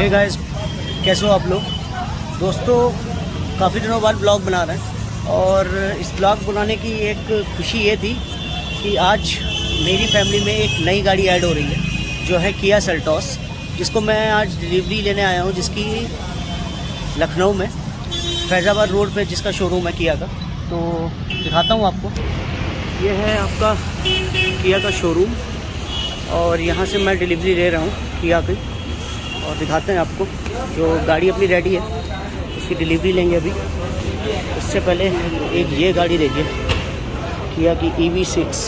Hey guys कैसे हो आप लोग? दोस्तों, काफ़ी दिनों बाद ब्लॉग बना रहे हैं और इस ब्लॉग बनाने की एक खुशी ये थी कि आज मेरी फैमिली में एक नई गाड़ी ऐड हो रही है, जो है किया सेल्टॉस जिसको मैं आज डिलीवरी लेने आया हूँ, जिसकी लखनऊ में, फैज़ाबाद रोड पे जिसका शोरूम है किया का। तो दिखाता हूँ आपको। ये है आपका किया का शोरूम और यहाँ से मैं डिलीवरी ले रहा हूँ किया की। और दिखाते हैं आपको। जो गाड़ी अपनी रेडी है, उसकी डिलीवरी लेंगे अभी। उससे पहले एक ये गाड़ी देखिए किया कि ई वी सिक्स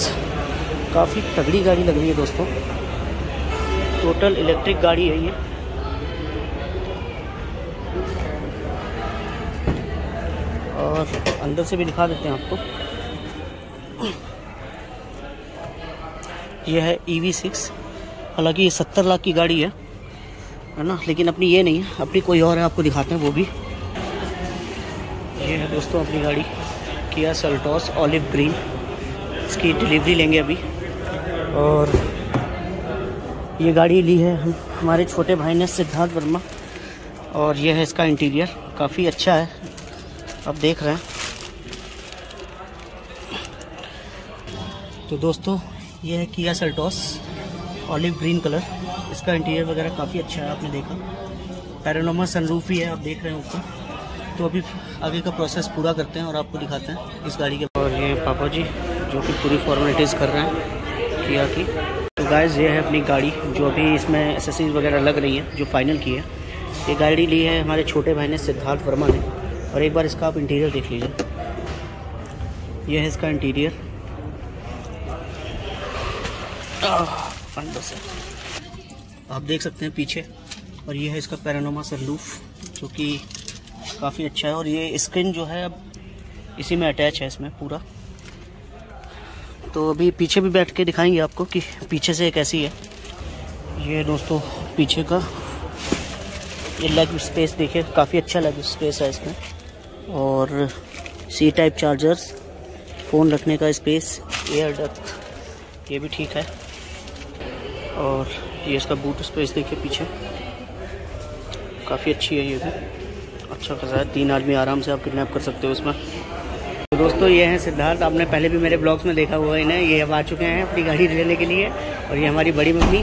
काफ़ी तगड़ी गाड़ी लग रही है दोस्तों। टोटल इलेक्ट्रिक गाड़ी है ये। और अंदर से भी दिखा देते हैं आपको। यह है ई वी सिक्स हालाँकि ये सत्तर लाख की गाड़ी है। है ना? लेकिन अपनी ये नहीं है अपनी कोई और है, आपको दिखाते हैं वो भी। ये है दोस्तों अपनी गाड़ी किया सल्टॉस ऑलिव ग्रीन इसकी डिलीवरी लेंगे अभी। और ये गाड़ी ली है हम, हमारे छोटे भाई ने, सिद्धार्थ वर्मा। और ये है इसका इंटीरियर काफ़ी अच्छा है। आप देख रहे हैं। तो दोस्तों, ये है Kia Seltos olive green colour इसका इंटीरियर वगैरह काफ़ी अच्छा है, आपने देखा। पैरानोमा सनरूफ ही है, आप देख रहे हैं ऊपर। तो अभी आगे का प्रोसेस पूरा करते हैं और आपको दिखाते हैं इस गाड़ी के और ये पापा जी, जो कि पूरी फॉर्मेलिटीज़ कर रहे हैं, किया की तो गाइस ये है अपनी गाड़ी, जो अभी इसमें एसेसरीज वगैरह लग रही है, जो फाइनल की है। ये गाड़ी ली है हमारे छोटे भाई ने, सिद्धार्थ वर्मा ने। और एक बार इसका आप इंटीरियर देख लीजिए। यह है इसका इंटीरियर अंदर से। आप देख सकते हैं पीछे, और ये है इसका पैरानोमा सनरूफ जो कि काफ़ी अच्छा है, और ये स्क्रीन जो है अब इसी में अटैच है इसमें पूरा। तो अभी पीछे भी बैठ के दिखाएँगे आपको कि पीछे से कैसी है। ये दोस्तों पीछे का, ये लेग स्पेस देखिए, काफ़ी अच्छा लेग स्पेस है इसमें। और सी टाइप चार्जर्स, फ़ोन रखने का स्पेस, एयर डक ये भी ठीक है। और ये इसका बूट स्पेस देखिए पीछे। काफ़ी अच्छी है ये भी। अच्छा खासा है। तीन आदमी आराम से आप किडनैप कर सकते हो इसमें। तो दोस्तों, ये हैं सिद्धार्थ। आपने पहले भी मेरे ब्लॉग्स में देखा हुआ है इन्हें। ये अब आ चुके हैं अपनी गाड़ी लेने के लिए। और ये हमारी बड़ी मम्मी।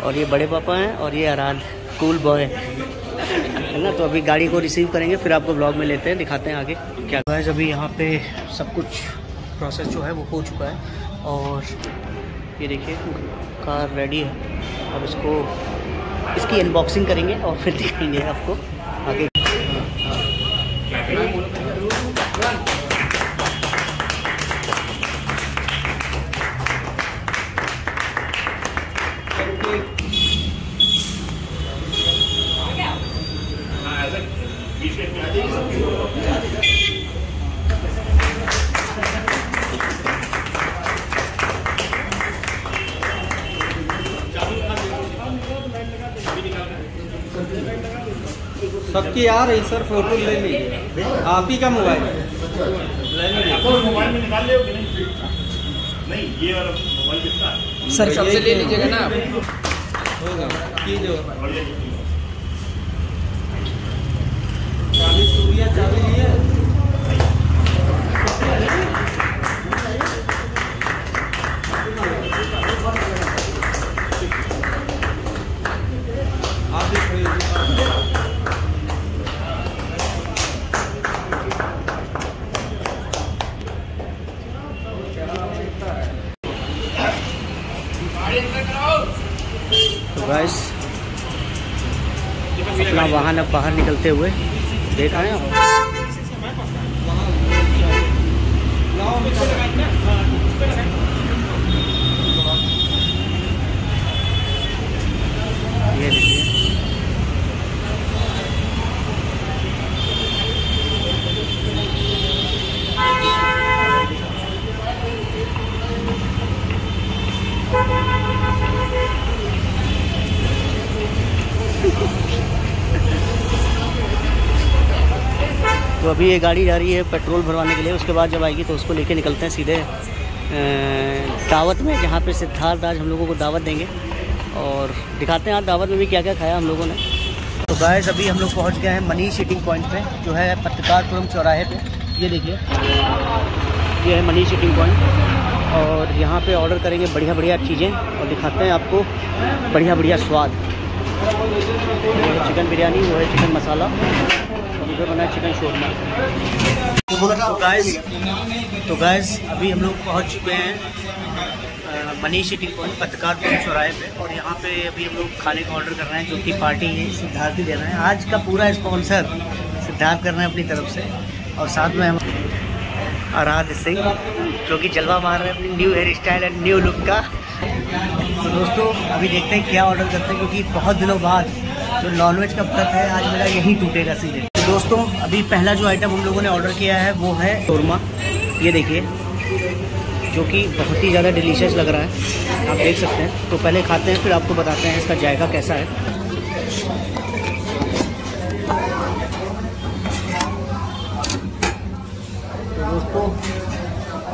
और ये बड़े पापा हैं और ये आरान कूल बॉय है ना? तो अभी गाड़ी को रिसीव करेंगे, फिर आपको ब्लॉग में लेते हैं, दिखाते हैं आगे क्या। अभी यहाँ पे सब कुछ प्रोसेस जो है वो हो चुका है। और ये देखिए, कार रेडी है। अब इसको, इसकी अनबॉक्सिंग करेंगे और फिर दिखाएँगे आपको आगे सबकी आ रही सर फ़ोटो ले ली। आप ही का मोबाइल है में निकाल ले नहीं? नहीं ये वाला सर सबसे ले लीजिएगा ना आप। होगा चालीस अपना वाहन अब बाहर निकलते हुए देख हैं। आप ये अभी ये गाड़ी जा रही है पेट्रोल भरवाने के लिए, उसके बाद जब आएगी तो उसको लेके निकलते हैं सीधे दावत में, जहाँ पे सिद्धार्थ आज हम लोगों को दावत देंगे। और दिखाते हैं आज दावत में भी क्या क्या खाया हम लोगों ने। तो गाइस अभी हम लोग पहुँच गए हैं मनीष ईटिंग पॉइंट पे, जो है पत्रकारपुरम चौराहे पे। ये देखिए। ये है मनीष ईटिंग पॉइंट और यहाँ पे ऑर्डर करेंगे बढ़िया बढ़िया चीज़ें और दिखाते हैं आपको बढ़िया बढ़िया स्वाद। चिकन बिरयानी, वो है चिकन मसाला। और बना है चिकन शोरमा। तो गाइस तो गाइस अभी हम लोग पहुँच चुके हैं मनीष सिटिंग पॉइंट पत्रकार चौराहे पे। और यहाँ पे अभी हम लोग खाने का ऑर्डर कर रहे हैं, जो कि पार्टी है सिद्धार्थ ही दे रहे हैं। आज का पूरा स्पॉन्सर सिद्धार्थ कर रहे हैं अपनी तरफ़ से। और साथ में हम आराध सिंह, जो कि जलवा मार रहे हैं अपनी new hairstyle and new look का। तो दोस्तों, अभी देखते हैं क्या ऑर्डर करते हैं, क्योंकि बहुत दिनों बाद जो नॉनवेज का व्रत है, आज मेरा यही टूटेगा सीधे तो दोस्तों, अभी पहला जो आइटम हम लोगों ने ऑर्डर किया है, वो है शोरमा। ये देखिए, जो कि बहुत ही ज़्यादा डिलीशियस लग रहा है। आप देख सकते हैं। तो पहले खाते हैं, फिर आपको बताते हैं इसका जायका कैसा है। तो दोस्तों,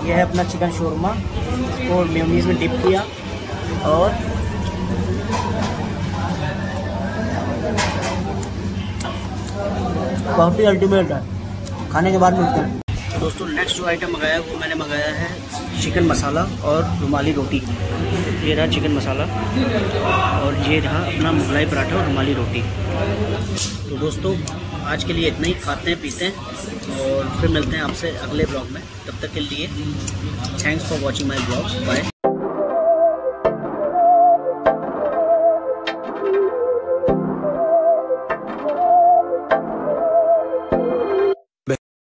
ये है अपना चिकन शोरमा इसको मेयोनीज में डिप किया। और ही अल्टीमेट है। खाने के बाद मिलते हैं। दोस्तों नेक्स्ट जो आइटम मंगाया, वो मैंने मंगाया है चिकन मसाला और रुमाली रोटी। ये रहा चिकन मसाला और ये रहा अपना मुगलाई पराठा और रुमाली रोटी। तो दोस्तों, आज के लिए इतना ही। खाते हैं, पीते हैं और फिर मिलते हैं आपसे अगले ब्लॉग में। तब तक के लिए thanks for watching my blog bye